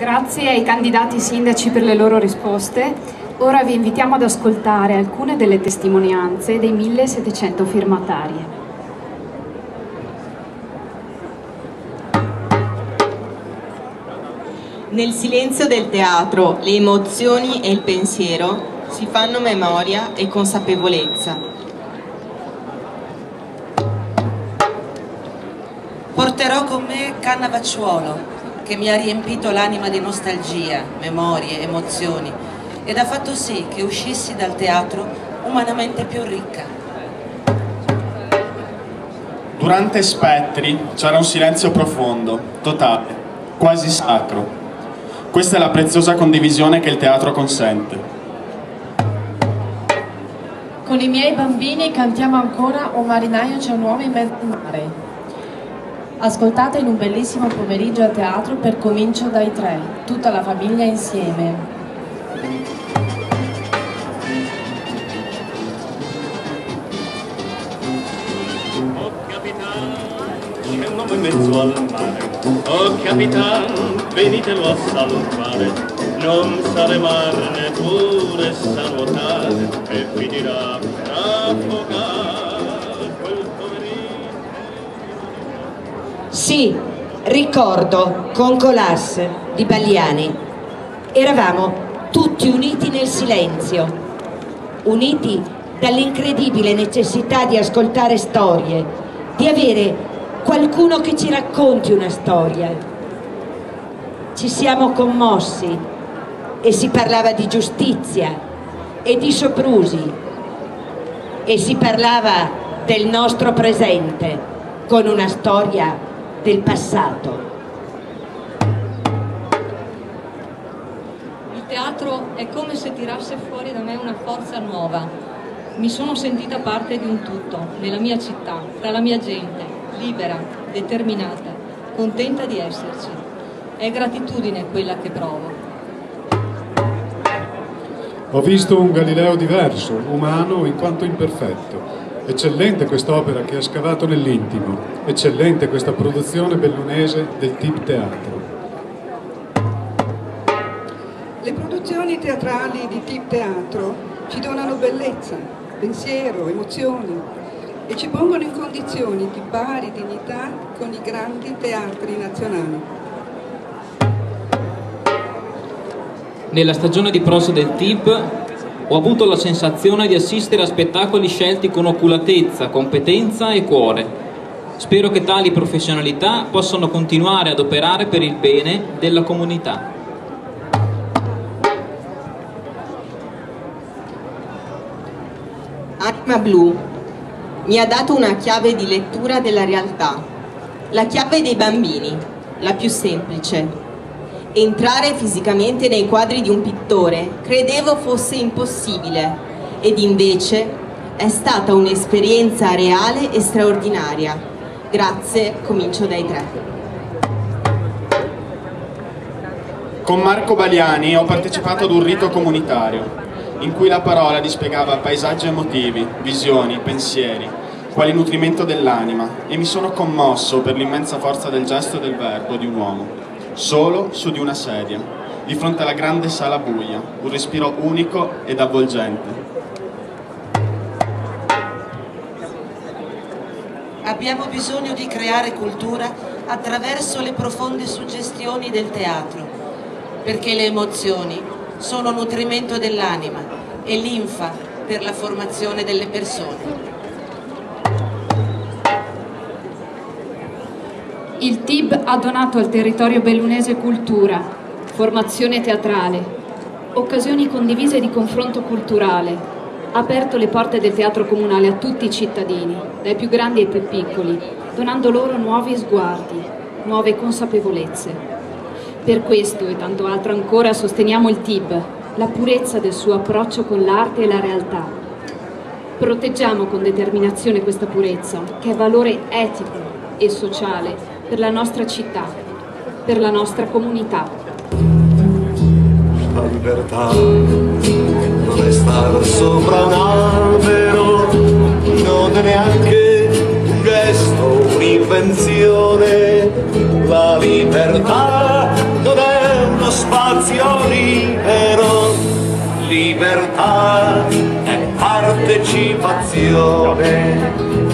Grazie ai candidati sindaci per le loro risposte. Ora vi invitiamo ad ascoltare alcune delle testimonianze dei 1700 firmatari. Nel silenzio del teatro, le emozioni e il pensiero si fanno memoria e consapevolezza. Porterò con me Cannavacciuolo, che mi ha riempito l'anima di nostalgia, memorie, emozioni ed ha fatto sì che uscissi dal teatro umanamente più ricca. Durante Spettri c'era un silenzio profondo, totale, quasi sacro. Questa è la preziosa condivisione che il teatro consente. Con i miei bambini cantiamo ancora Un marinaio c'è un uomo in mezzo al mare. Ascoltate in un bellissimo pomeriggio a teatro per Comincio dai tre, tutta la famiglia insieme. Oh c'è un uomo mezzo al mare. Oh capitan, venitelo a salvare. Non sa remare neppure sa nuotare e finirà per affogare. Sì, ricordo con Colas di Bagliani. Eravamo tutti uniti nel silenzio, uniti dall'incredibile necessità di ascoltare storie, di avere qualcuno che ci racconti una storia. Ci siamo commossi e si parlava di giustizia e di soprusi e si parlava del nostro presente con una storia del passato. Il teatro è come se tirasse fuori da me una forza nuova. Mi sono sentita parte di un tutto, nella mia città, tra la mia gente, libera, determinata, contenta di esserci. È gratitudine quella che provo. Ho visto un Galileo diverso, umano in quanto imperfetto. Eccellente quest'opera che ha scavato nell'intimo, eccellente questa produzione bellunese del Tip Teatro. Le produzioni teatrali di Tip Teatro ci donano bellezza, pensiero, emozioni e ci pongono in condizioni di pari dignità con i grandi teatri nazionali. Nella stagione di prosa del TIP ho avuto la sensazione di assistere a spettacoli scelti con oculatezza, competenza e cuore. Spero che tali professionalità possano continuare ad operare per il bene della comunità. Anima Blu mi ha dato una chiave di lettura della realtà, la chiave dei bambini, la più semplice, Entrare fisicamente nei quadri di un pittore credevo fosse impossibile ed invece è stata un'esperienza reale e straordinaria. Grazie, comincio dai tre. Con Marco Baliani ho partecipato ad un rito comunitario, in cui la parola dispiegava paesaggi emotivi, visioni, pensieri, quali nutrimento dell'anima, e mi sono commosso per l'immensa forza del gesto e del verbo di un uomo solo su di una sedia, di fronte alla grande sala buia, un respiro unico ed avvolgente. Abbiamo bisogno di creare cultura attraverso le profonde suggestioni del teatro, perché le emozioni sono nutrimento dell'anima e linfa per la formazione delle persone. Il TIB ha donato al territorio bellunese cultura, formazione teatrale, occasioni condivise di confronto culturale, ha aperto le porte del teatro comunale a tutti i cittadini, dai più grandi ai più piccoli, donando loro nuovi sguardi, nuove consapevolezze. Per questo e tanto altro ancora sosteniamo il TIB, la purezza del suo approccio con l'arte e la realtà. Proteggiamo con determinazione questa purezza, che è valore etico e sociale per la nostra città, per la nostra comunità. La libertà non è stare sopra un albero, non è neanche un gesto, un'invenzione. La libertà non è uno emozioni, però libertà è partecipazione.